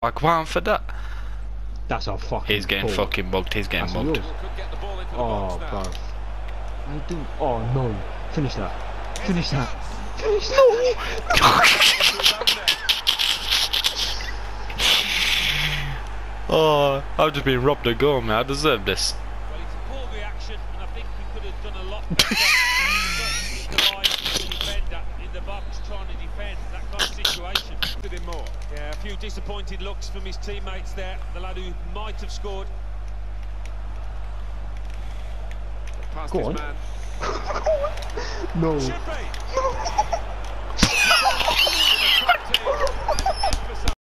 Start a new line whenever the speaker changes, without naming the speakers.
Like one for that.
That's a fucking.
He's getting
ball.
fucking mugged. He's getting
That's
mugged.
yours.
Could get the ball into the
Oh,
box
bro. I do. Oh no! Finish that. Finish that. Finish that.
oh, I've just been robbed of goal, man. I deserve this.
Well, more. Yeah, a few disappointed looks from his teammates there. The lad who might have scored. Past
Go
his
on.
man.
No.